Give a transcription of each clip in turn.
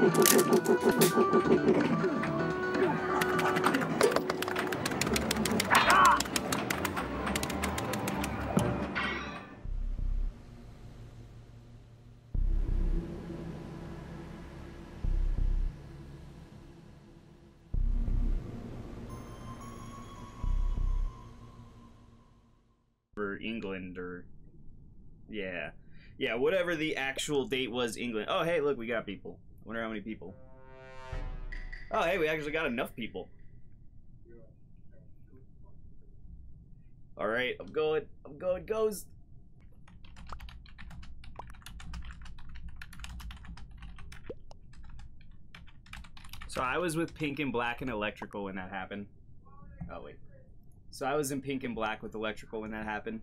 for England or yeah. Yeah, whatever the actual date was England. Oh, hey, look, we got people. Wonder how many people. Oh, hey, we actually got enough people. All right, I'm going. I'm going ghost. So I was with Pink and Black and Electrical when that happened. Oh wait. So I was in Pink and Black with Electrical when that happened.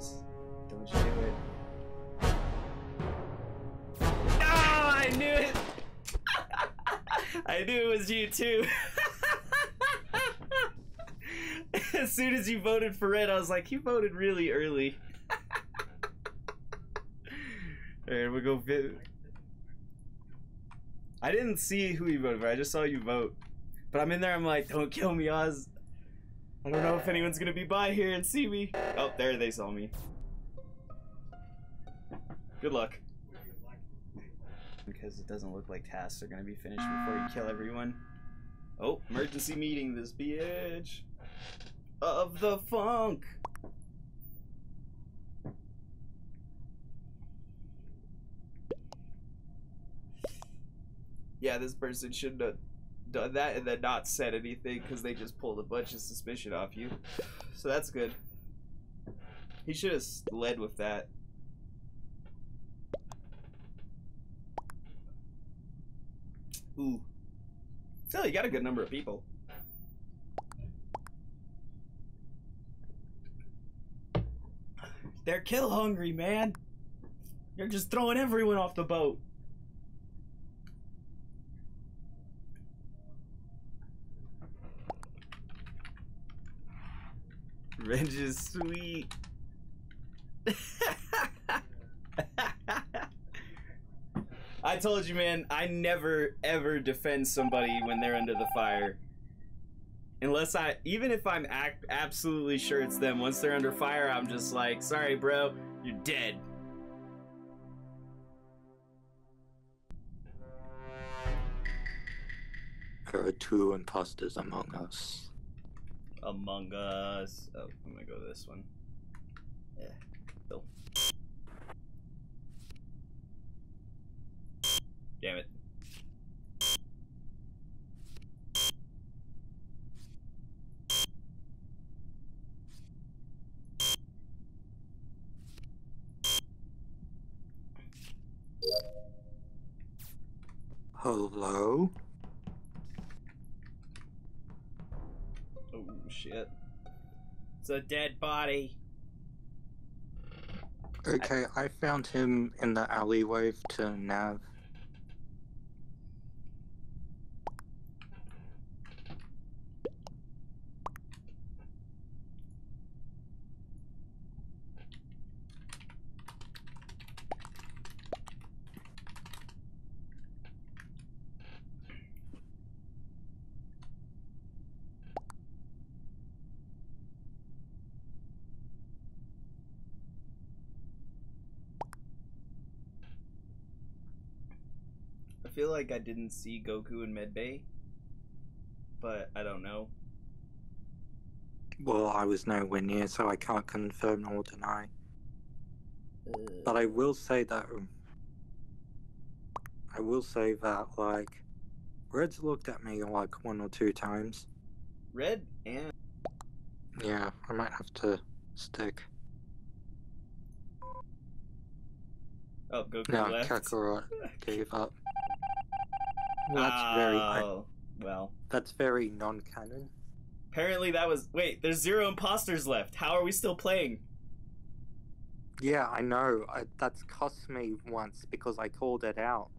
Oz. Don't do it. No, I knew it! I knew it was you too. as soon as you voted for red, I was like, you voted really early. Alright, we'll go. I didn't see who you voted for, I just saw you vote. But I'm in there, I'm like, don't kill me, Oz. I don't know if anyone's gonna be by here and see me. Oh, there they saw me. Good luck. Because it doesn't look like tasks are gonna be finished before you kill everyone. Oh, emergency meeting this bitch. Of the funk. Yeah, this person shouldn't have done that and then not said anything because they just pulled a bunch of suspicion off you. So that's good. He should have led with that. Ooh. Still, you got a good number of people. They're kill hungry, man. You're just throwing everyone off the boat. Revenge is sweet. I told you, man, I never ever defend somebody when they're under the fire. Unless I, even if I'm absolutely sure it's them, once they're under fire, I'm just like, sorry, bro, you're dead. There are two imposters among us. Among Us. Oh, I'm gonna go to this one. Yeah. Cool. Damn it. Hello? Shit. It's a dead body. Okay, I found him in the alleyway to Nav. I feel like I didn't see Goku in Medbay, but I don't know. Well, I was nowhere near, so I can't confirm nor deny. Uh, But I will say that. um, I will say that, like, Red's looked at me like one or two times. Red and Yeah, I might have to stick. oh Goku No, left. Kakarot gave up. Well, that's very. Oh, well. That's very non-canon. Apparently that was wait. There's zero imposters left. How are we still playing? Yeah, I know. I, that's cost me once because I called it out.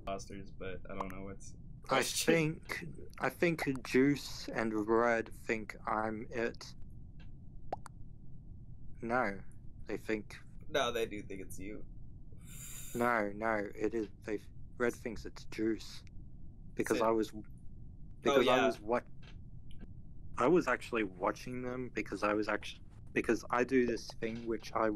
Imposters, but I don't know what's I think I think Juice and Red think I'm it. No, they think No, they do think it's you. no, no. It is. They Red thinks it's Juice because Sit. I was oh, because yeah. I was what I was actually watching them because I was actually because I do this thing which I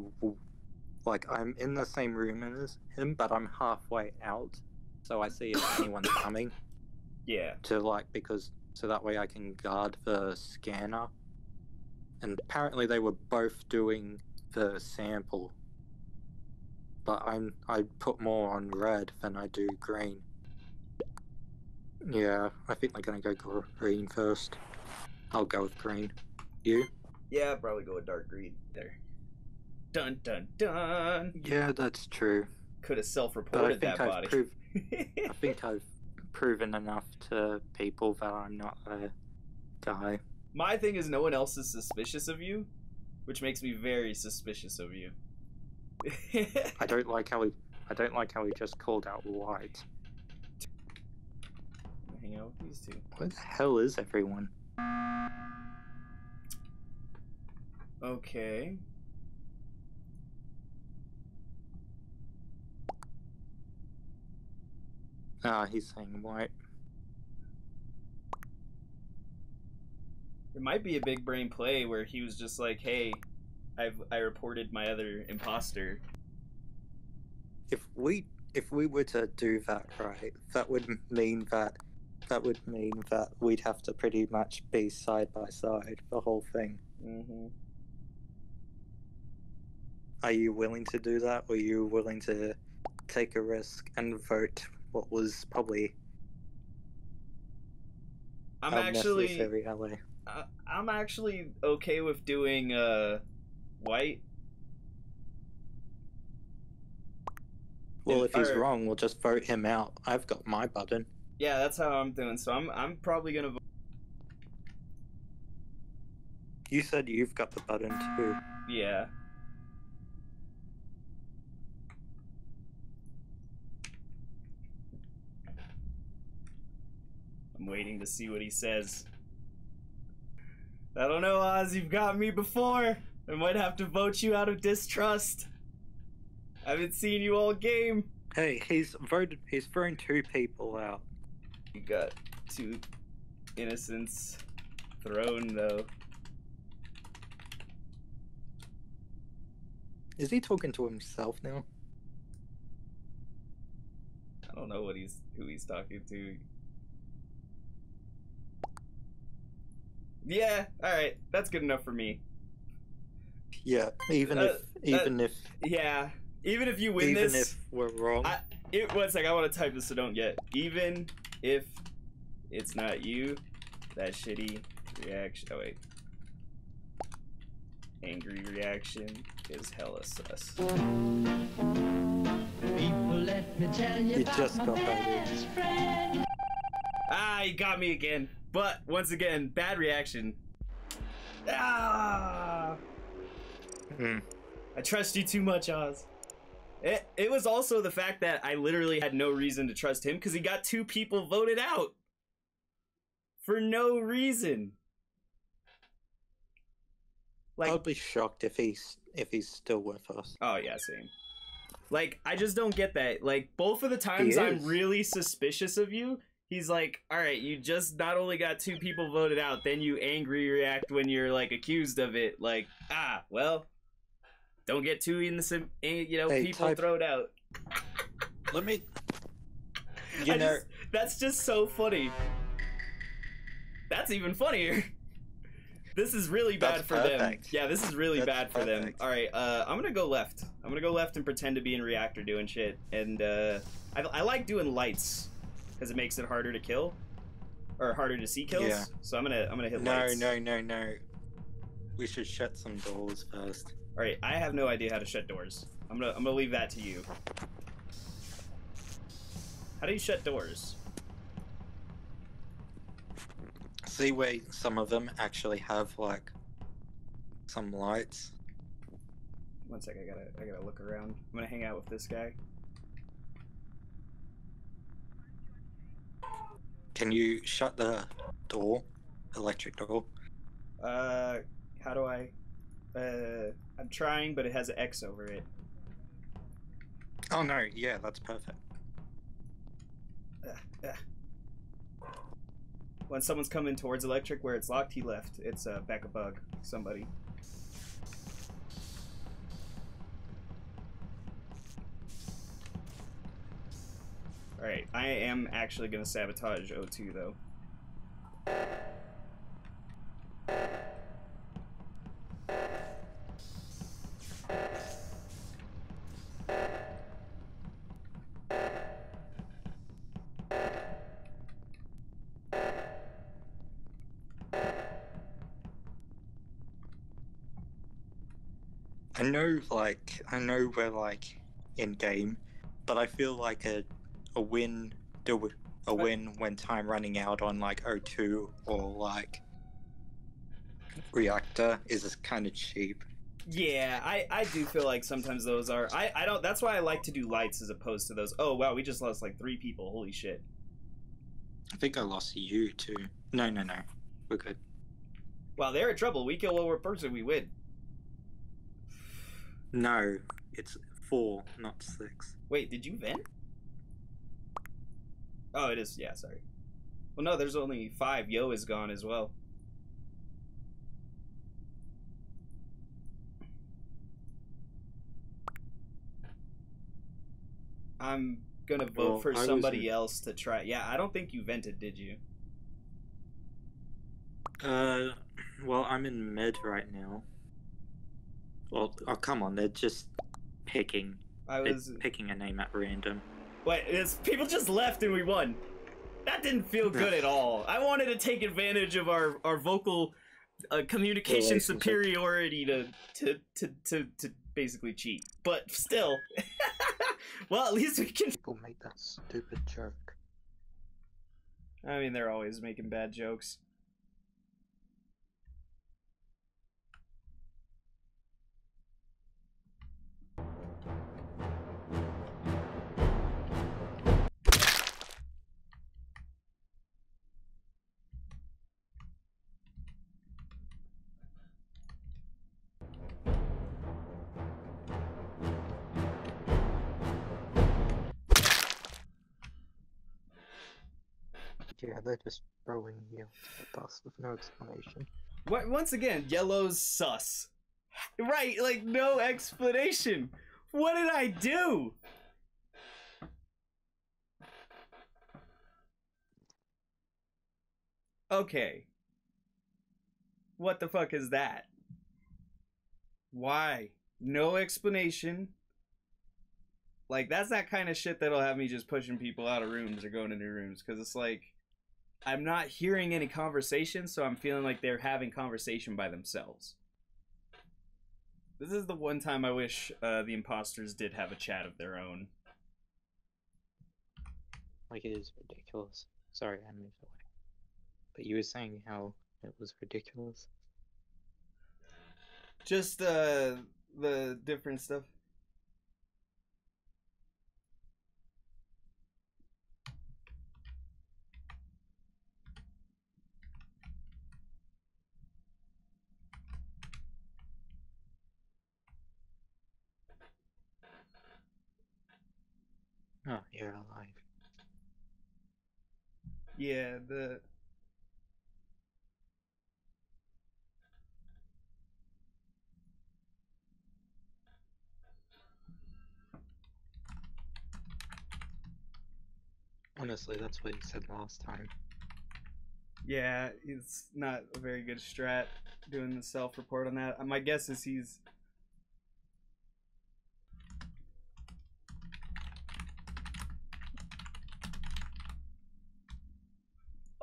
like I'm in the same room as him, but I'm halfway out, so I see if anyone's coming. Yeah. to like because so that way I can guard the scanner. And apparently they were both doing the sample. But I'm I put more on red than I do green. Yeah, I think they're gonna go gr- green first. I'll go with green. You? Yeah, I'd probably go with dark green there. Dun dun dun. Yeah, that's true. Could have self-reported think that I've body. proved I think I've proven enough to people that I'm not a guy. My thing is no one else is suspicious of you, which makes me very suspicious of you. I don't like how he I don't like how he just called out white. Hang out with these two. Where the hell is everyone? Okay. Ah, he's saying white. It might be a big brain play where he was just like, "Hey, I've I reported my other imposter." If we if we were to do that right, that would mean that that would mean that we'd have to pretty much be side by side the whole thing. Mm-hmm. Are you willing to do that? Or are you willing to take a risk and vote what was probably I'm actually ally? I- I'm actually okay with doing uh white. Well, And- if he's or- wrong, we'll just vote him out. I've got my button. Yeah, that's how I'm doing. So I'm I'm probably gonna vote. You said you've got the button too. Yeah. I'm waiting to see what he says. I don't know, Oz. You've got me before. I might have to vote you out of distrust. I haven't seen you all game. Hey, he's voted. He's thrown two people out. You got two innocents thrown, though. Is he talking to himself now? I don't know what he's who he's talking to. Yeah, all right, that's good enough for me. Yeah. Even Uh, if even if Yeah, even if you win even this, if we're wrong. I- it one sec. I want to type this so don't get. Even if it's not you, that shitty reaction. Oh wait, angry reaction is hella sus. People, let me tell you You just got that in. Ah, he got me again. But once again, bad reaction. Ah. Hmm. I trust you too much, Oz. It, it was also the fact that I literally had no reason to trust him because he got two people voted out for no reason. Like, I'll be shocked if he's if he's still with us. oh yeah, same. Like, I just don't get that. Like, both of the times I'm really suspicious of you, he's like, all right, you just not only got two people voted out, then you angry react when you're like accused of it. Like, ah, well, don't get two innocent, eh, you know, Hey, people type- it out. Let me. You know, just- that's just so funny. That's even funnier. This is really bad That's for them. Yeah, this is really That's bad for them. All right, uh, I'm gonna go left. I'm gonna go left and pretend to be in reactor doing shit. And uh, I, I like doing lights because it makes it harder to kill or harder to see kills. Yeah. So I'm gonna I'm gonna hit no, lights. no, no, no. We should shut some doors first. All right, I have no idea how to shut doors. I'm gonna I'm gonna leave that to you. How do you shut doors? See where some of them actually have like some lights. One sec, I gotta I gotta look around. I'm gonna hang out with this guy. Can you shut the door, electric door? Uh, how do I? Uh, I'm trying, but it has an X over it. Oh no, yeah, that's perfect. Ugh, ugh. When someone's coming towards electric where it's locked, he left. It's uh, back a bug. Somebody. Alright, I am actually gonna sabotage O2 though. Know, like, I know we're like in game, but I feel like a a win, do a win when time running out on like O2 or like reactor is kind of cheap. Yeah, I, I do feel like sometimes those are I, I don't that's why I like to do lights as opposed to those oh wow we just lost like three people holy shit I think I lost you too. No, no, no, we're good. wow they're in trouble we kill one person we win No, it's four, not six. wait did you vent? Oh it is yeah sorry. Well no there's only five. Yo is gone as well. I'm gonna vote Well, for I somebody else to try. Yeah I don't think you vented did you? Uh, well, I'm in med right now. Well, oh come on, they're just picking, I they're was picking a name at random. Wait, it's, people just left and we won. That didn't feel good at all. I wanted to take advantage of our our vocal uh, communication superiority to, to to to to basically cheat, but still. well, at least we can. People make that stupid joke. I mean, they're always making bad jokes. They're just throwing you the bus with no explanation. What? Once again, yellow's sus. Right, like no explanation. What did I do? Okay. What the fuck is that? Why? No explanation. Like that's that kind of shit that'll have me just pushing people out of rooms or going to new rooms because it's like I'm not hearing any conversation, so I'm feeling like they're having conversation by themselves. This is the one time I wish uh, the imposters did have a chat of their own. Like, it is ridiculous. Sorry, I moved away. But you were saying how it was ridiculous? Just uh, the different stuff. You're alive. Yeah, the Honestly, that's what he said last time. yeah, it's not a very good strat doing the self-report on that. My guess is he's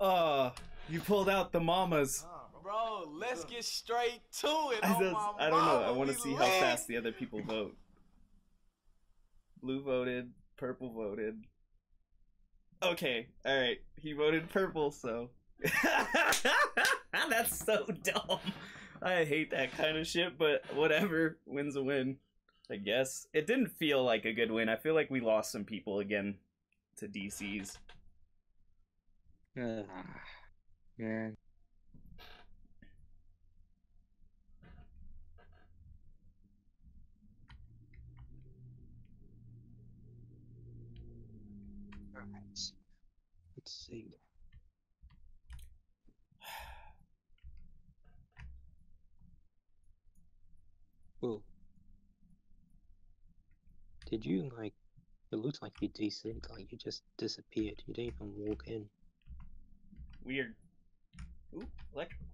Oh, you pulled out the mamas. Bro, let's get straight to it. I, oh just- I don't know. I want to see how lit. fast the other people vote. Blue voted, purple voted. Okay, all right. He voted purple, so that's so dumb. I hate that kind of shit, but whatever. Win's a win, I guess. It didn't feel like a good win. I feel like we lost some people again to DCs. Ah, man. Alright. Let's see. Well, did you like? It looks like you desync, like you just disappeared. You didn't even walk in. Weird. Ooh, electrical.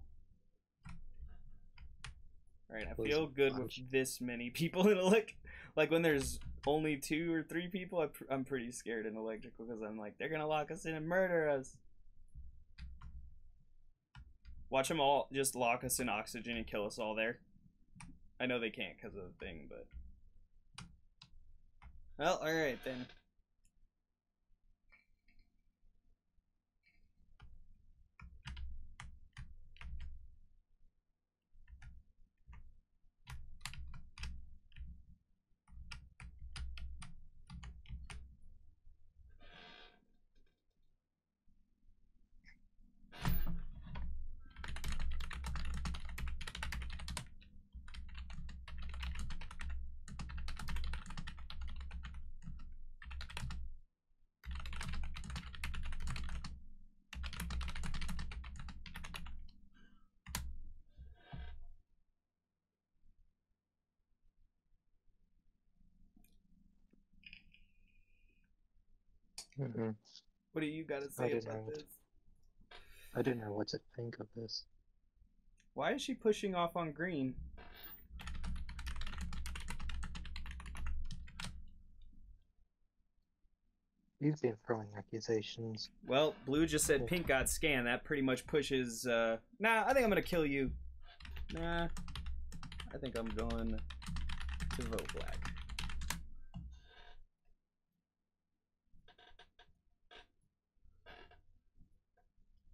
Alright, I feel good with this many people in elect. Like when there's only two or three people, I pr- I'm pretty scared in electrical because I'm like, they're gonna lock us in and murder us. Watch them all just lock us in oxygen and kill us all there. I know they can't because of the thing, but. Well, alright then. Hmm What do you got to say about know. this? I don't know what to think of this. Why is she pushing off on green? You've been throwing accusations. Well, Blue just said pink got scanned. That pretty much pushes. Uh, nah, I think I'm gonna kill you. Nah, I think I'm going to vote black.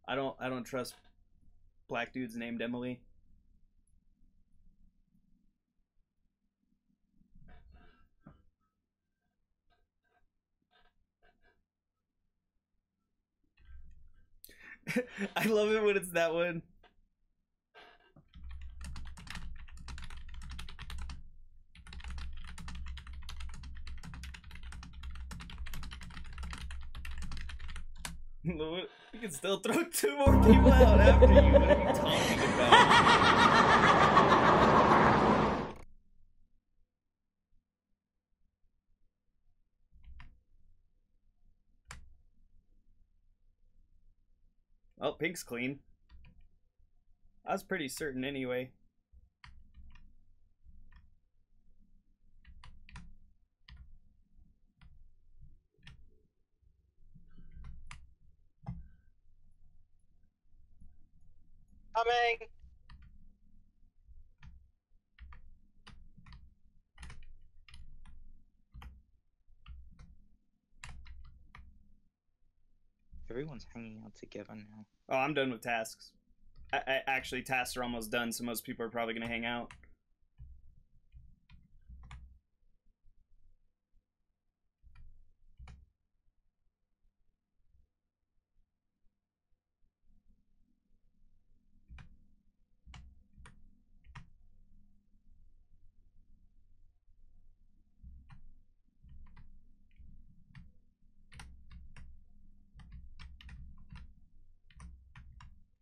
I don't. I don't trust black dudes named Emily. I love it when it's that one. Lord, You can still throw two more people out after you. What are you talking about? Oh, pink's clean. I was pretty certain anyway. Coming. Everyone's hanging out together now. Oh, I'm done with tasks. I, I, actually, tasks are almost done, so most people are probably gonna hang out.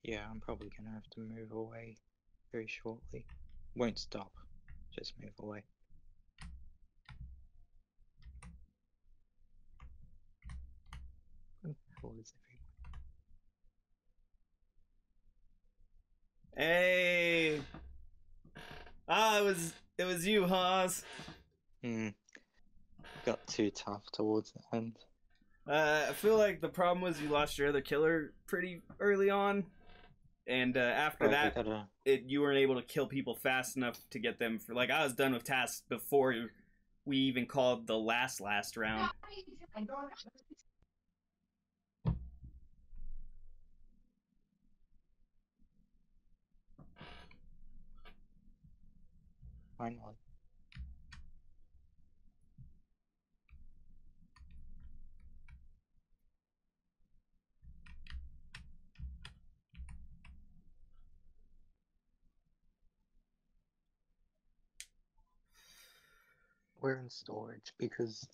Yeah, I'm probably gonna have to move away very shortly. Won't stop, just move away. Where the is everyone? Hey. Ah, it was it was you, Oz. Hmm. Got too tough towards the end. Uh, I feel like the problem was you lost your other killer pretty early on, and uh, after we that, gotta it you weren't able to kill people fast enough to get them for like I was done with tasks before we even called the last last round. finally. We're in storage because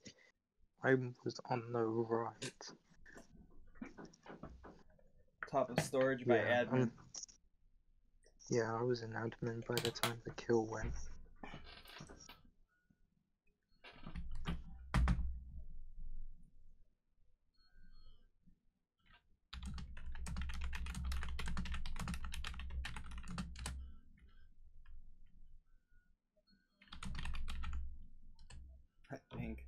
I was on the right. Top of storage by yeah, admin. I'm- yeah, I was in admin by the time the kill went. I think.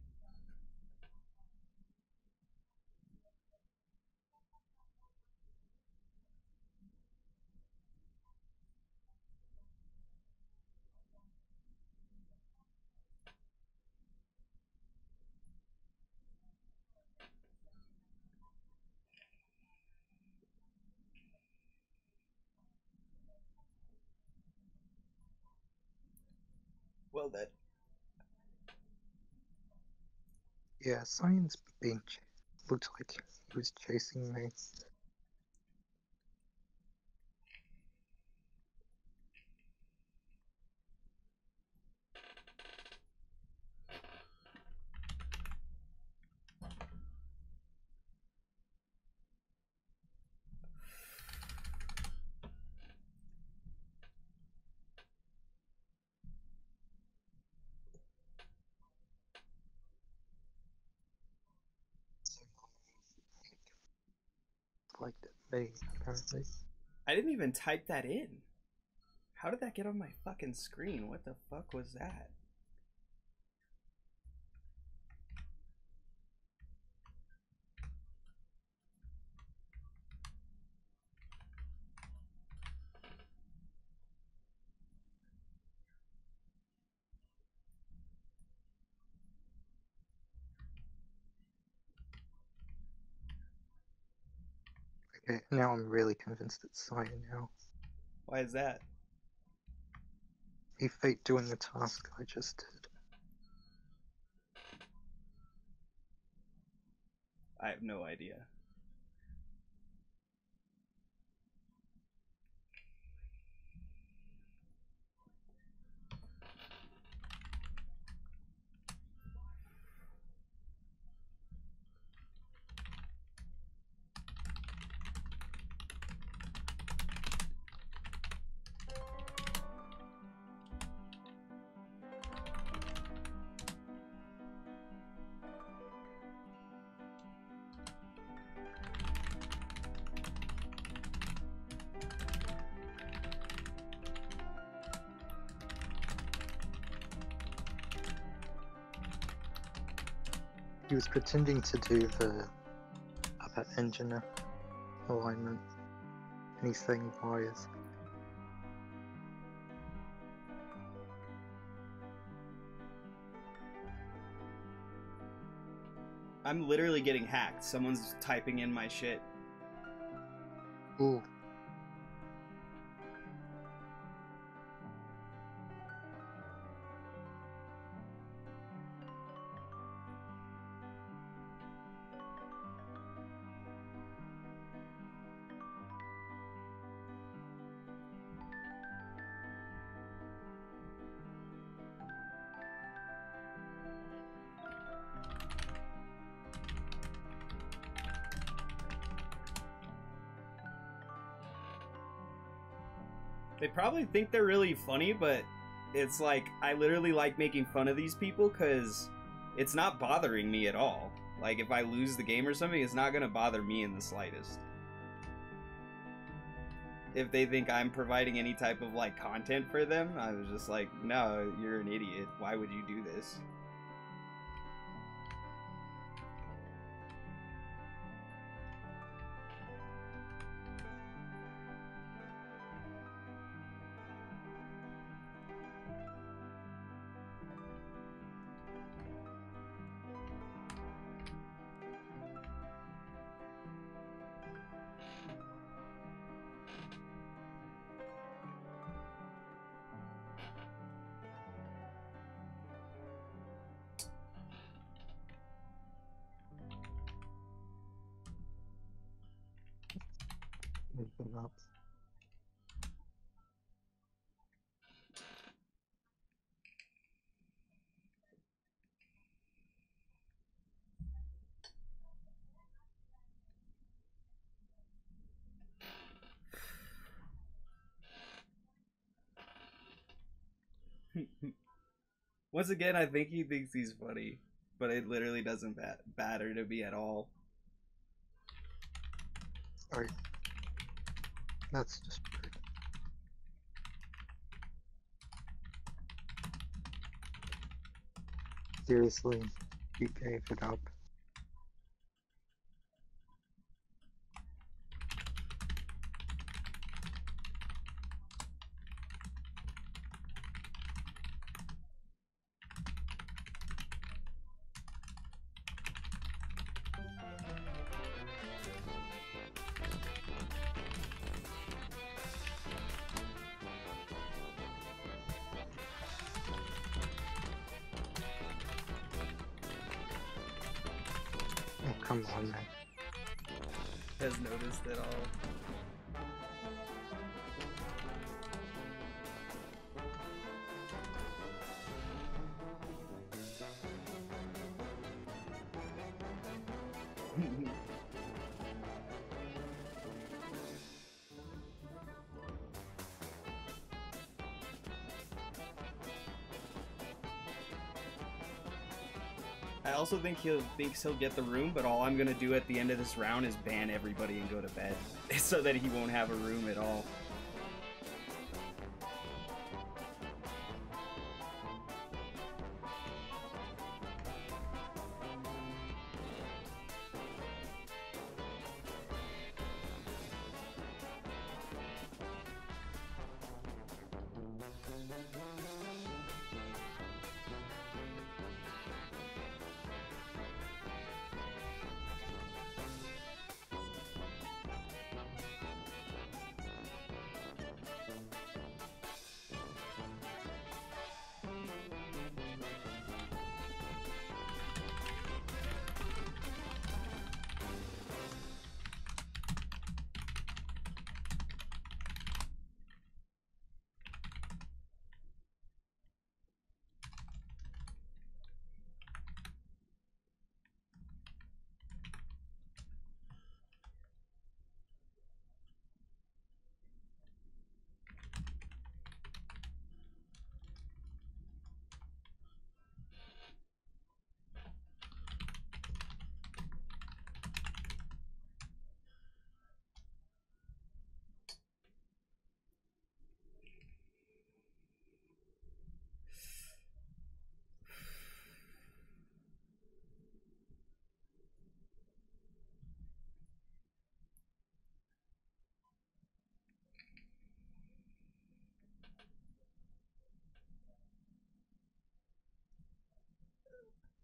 Well, that Yeah, Science Bench ch- looked like he was chasing me. Apparently. I didn't even type that in. How did that get on my fucking screen? What the fuck was that? Okay, now I'm really convinced it's Cyan now. Why is that? He faked doing the task I just did. I have no idea. He was pretending to do the upper engine alignment, and he's saying wires. I'm literally getting hacked. Someone's typing in my shit. Ooh, They probably think they're really funny, but it's like I literally like making fun of these people because it's not bothering me at all. Like if I lose the game or something, it's not gonna bother me in the slightest. If they think I'm providing any type of like content for them, I was just like, no, you're an idiot. Why would you do this? anything up. Once again, I think he thinks he's funny, but it literally doesn't bat- batter to me at all. All right. That's just. Seriously, you gave it up. Come on, man. Has noticed at all. Also think he'll thinks he'll get the room, but all I'm gonna do at the end of this round is ban everybody and go to bed, so that he won't have a room at all.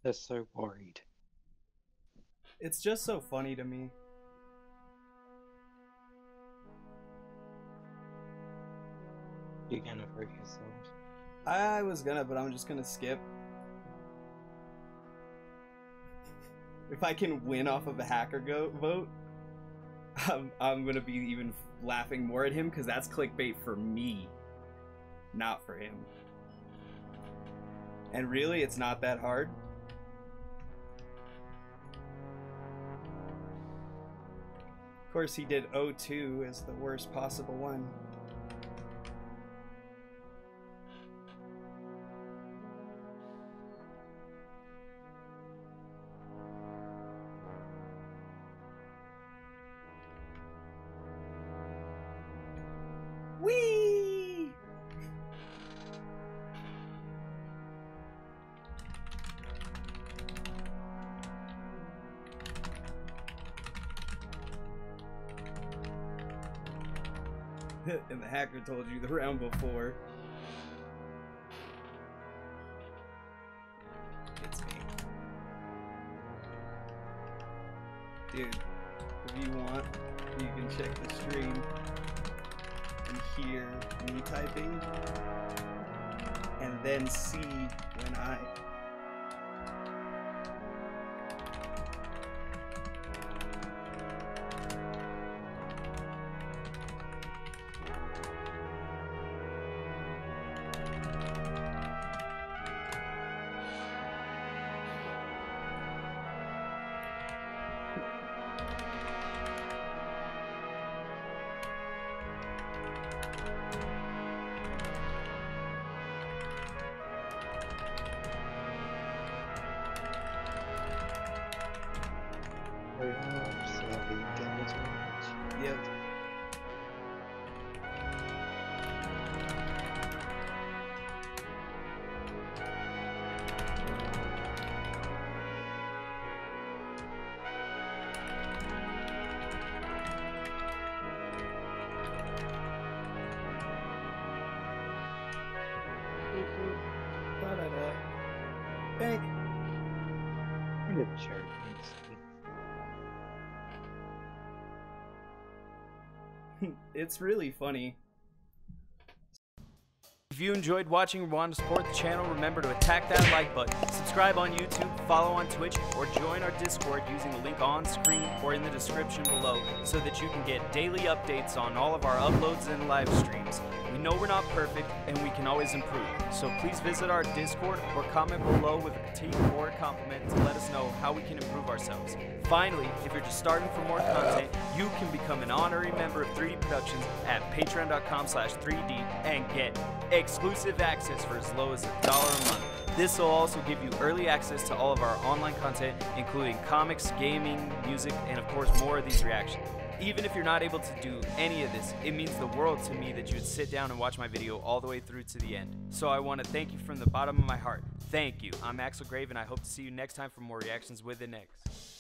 They're so worried. It's just so funny to me. You're gonna hurt yourself. I was gonna, but I'm just gonna skip. If I can win off of a hacker go vote, I'm, I'm gonna be even laughing more at him because that's clickbait for me, not for him. And really, it's not that hard. Course, he did O2 as the worst possible one. Hacker told you the round before. Wait. it's really funny. If you enjoyed watching want to support the channel, remember to attack that like button, subscribe on YouTube, follow on Twitch, or join our Discord using the link on screen or in the description below so that you can get daily updates on all of our uploads and live streams. We know we're not perfect and we can always improve, so please visit our Discord or comment below with a critique or a compliment to let us know how we can improve ourselves. Finally, if you're just starting for more content, you can become an honorary member of 3D Productions at patreon.com slash 3D and get exclusive access for as low as a dollar a month. This will also give you early access to all of our online content, including comics, gaming, music, and of course more of these reactions. Even if you're not able to do any of this, it means the world to me that you would sit down and watch my video all the way through to the end. So I want to thank you from the bottom of my heart. Thank you. I'm Axel Grave, and I hope to see you next time for more reactions with the next.